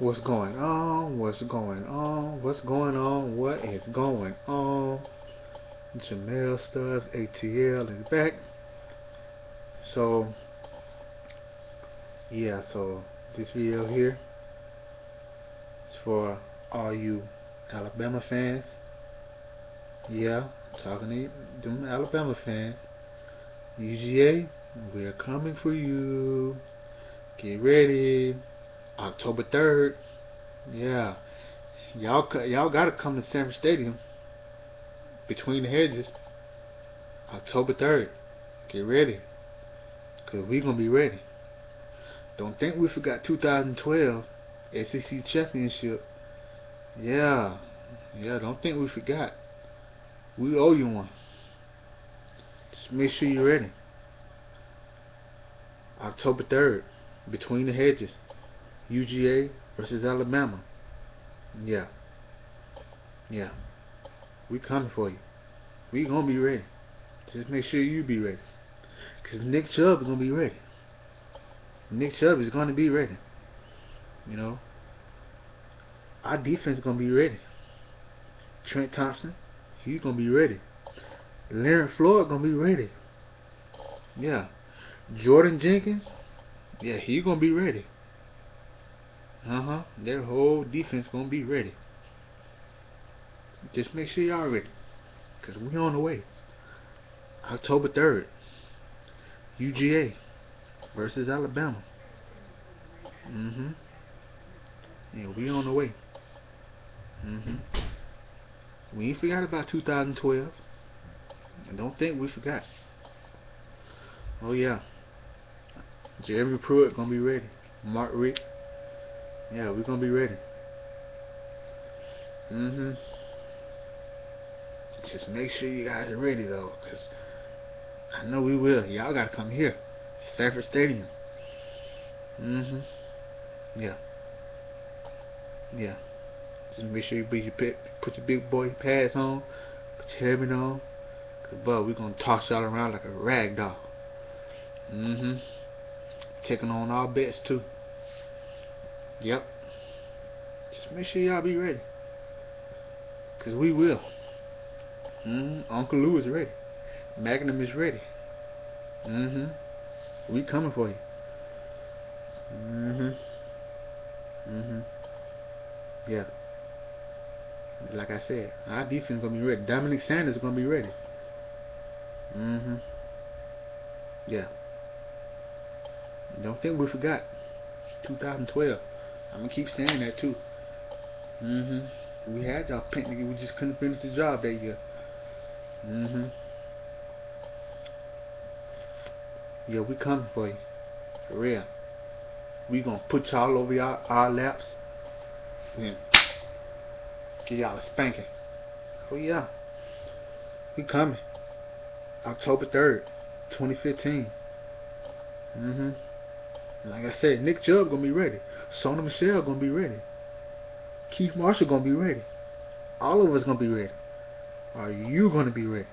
What's going on? What's going on? What's going on? What is going on? Jamel Stubbs, ATL is back. So, yeah, so this video here is for all you Alabama fans. Yeah, I'm talking to them Alabama fans. UGA, we're coming for you. Get ready. October 3rd. Yeah. Y'all y'all got to come to Sanford Stadium. Between the hedges. October 3rd. Get ready. Cuz we going to be ready. Don't think we forgot 2012 SEC Championship. Yeah. Yeah, don't think we forgot. We owe you one. Just make sure you're ready. October 3rd. Between the hedges. UGA versus Alabama. Yeah. Yeah. We coming for you. We gonna be ready. Just make sure you be ready. Cause Nick Chubb is gonna be ready. Nick Chubb is gonna be ready. You know. Our defense is gonna be ready. Trent Thompson, he's gonna be ready. Leonard Floyd gonna be ready. Yeah. Jordan Jenkins, yeah, he gonna be ready. Uh-huh. Their whole defense gonna be ready. Just make sure y'all ready. Cause we on the way. October 3rd. UGA versus Alabama. Mm-hmm. Yeah, we on the way. Mm-hmm. We ain't forgot about 2012. I don't think we forgot. Oh yeah. Jeremy Pruitt gonna be ready. Mark Richt. Yeah, we're gonna be ready. Mm-hmm. Just make sure you guys are ready though, cause I know we will. Y'all gotta come here, Sanford Stadium. Mm-hmm. Yeah. Yeah. Just make sure you put your, put your big boy pads on, put your helmet on, cause bud, we gonna toss y'all around like a rag doll. Mm-hmm. Taking on all bets too. Yep. Just make sure y'all be ready. Cause we will. Mm hmm Uncle Lou is ready. Magnum is ready. Mm hmm We coming for you. Mm hmm Mm hmm Yeah. Like I said, our defense gonna be ready. Dominick Sanders gonna be ready. Mm hmm Yeah. Don't think we forgot. 2012. I'm gonna keep saying that too. Mhm. We had y'all picnic, we just couldn't finish the job that year. Mhm. Yeah, we coming for you. For real. We gonna put y'all over y'all our laps. Yeah. Give y'all a spanking. Oh yeah. We coming. October 3rd, 2015. Mhm. Like I said, Nick Chubb gonna be ready. Sony Michel gonna be ready. Keith Marshall gonna be ready. All of us gonna be ready. Are you gonna be ready?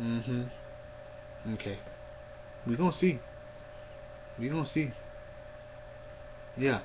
Mm-hmm. Okay. We gonna see. We gonna see. Yeah.